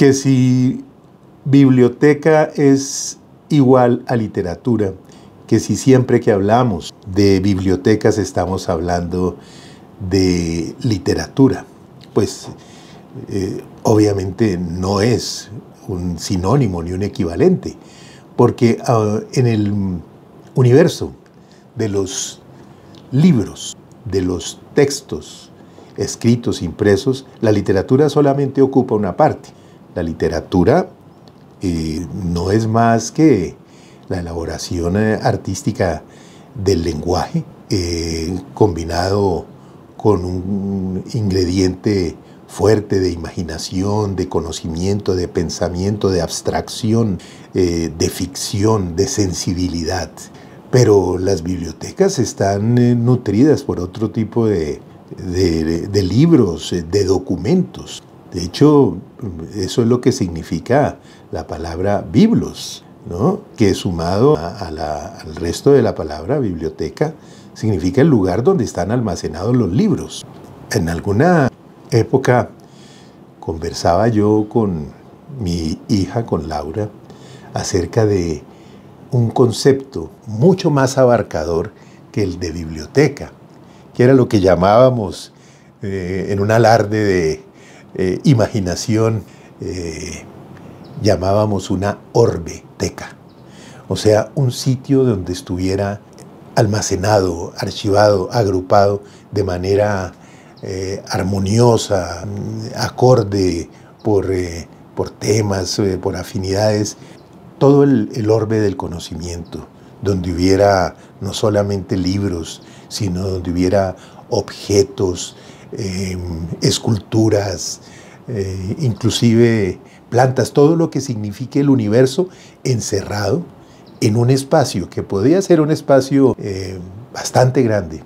que si biblioteca es igual a literatura, que si siempre que hablamos de bibliotecas estamos hablando de literatura, pues eh, obviamente no es un sinónimo ni un equivalente, porque ah, en el universo de los libros, de los textos escritos, impresos, la literatura solamente ocupa una parte. La literatura eh, no es más que la elaboración eh, artística del lenguaje eh, combinado con un ingrediente fuerte de imaginación, de conocimiento, de pensamiento, de abstracción, de ficción, de sensibilidad. Pero las bibliotecas están nutridas por otro tipo de, de, libros, de documentos. De hecho, eso es lo que significa la palabra biblos, ¿no? que sumado al resto de la palabra biblioteca, significa el lugar donde están almacenados los libros. En alguna época conversaba yo con mi hija, con Laura, acerca de un concepto mucho más abarcador que el de biblioteca, que era lo que llamábamos eh, en un alarde de eh, imaginación, eh, llamábamos una orbeteca, o sea, un sitio donde estuviera almacenado, archivado, agrupado de manera armoniosa, acorde por, por temas, por afinidades, todo el, orbe del conocimiento, donde hubiera no solamente libros, sino donde hubiera objetos, em, esculturas, eh, inclusive plantas, todo lo que signifique el universo encerrado en un espacio que podría ser un espacio eh, bastante grande,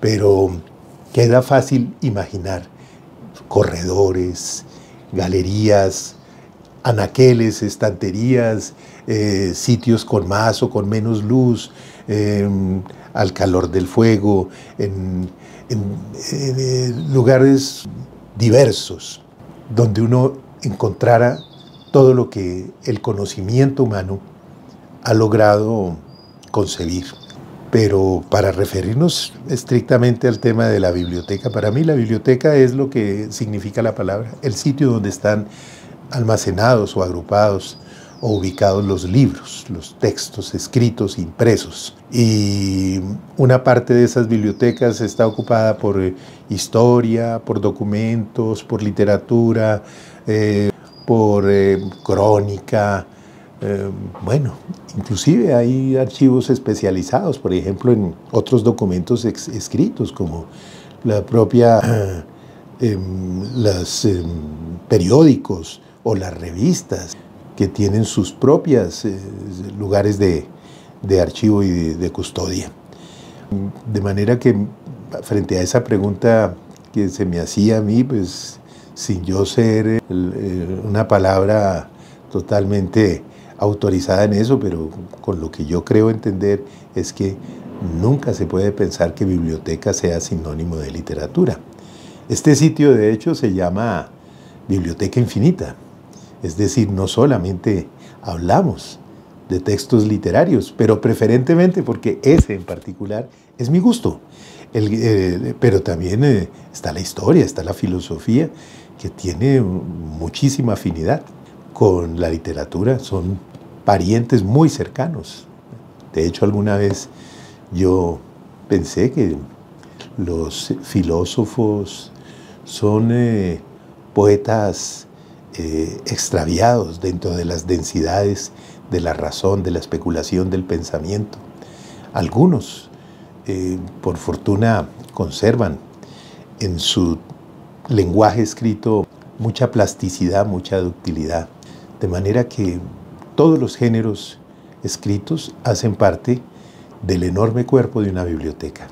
pero queda fácil imaginar corredores, galerías, anaqueles, estanterías, eh, sitios con más o con menos luz, al calor del fuego, en, eh, lugares diversos, donde uno encontrara todo lo que el conocimiento humano ha logrado concebir. Pero para referirnos estrictamente al tema de la biblioteca, para mí la biblioteca es lo que significa la palabra, el sitio donde están almacenados o agrupados o ubicados los libros, los textos escritos, impresos. Y una parte de esas bibliotecas está ocupada por eh, historia, por documentos, por literatura, eh, por eh, crónica. bueno, inclusive hay archivos especializados, por ejemplo, en otros documentos escritos, como la propia, em, los em, periódicos o las revistas que tienen sus propios eh, lugares de, archivo y de, custodia. De manera que frente a esa pregunta que se me hacía a mí, pues sin yo ser una palabra totalmente autorizada en eso, pero con lo que yo creo entender es que nunca se puede pensar que biblioteca sea sinónimo de literatura. Este sitio de hecho se llama Biblioteca Infinita. Es decir, no solamente hablamos de textos literarios, pero preferentemente porque ese en particular es mi gusto. Eh, pero también eh, está la historia, está la filosofía, que tiene muchísima afinidad con la literatura, son parientes muy cercanos. De hecho, alguna vez yo pensé que los filósofos son eh, poetas extraviados dentro de las densidades de la razón, de la especulación, del pensamiento. Algunos, eh, por fortuna, conservan en su lenguaje escrito mucha plasticidad, mucha ductilidad, de manera que todos los géneros escritos hacen parte del enorme cuerpo de una biblioteca.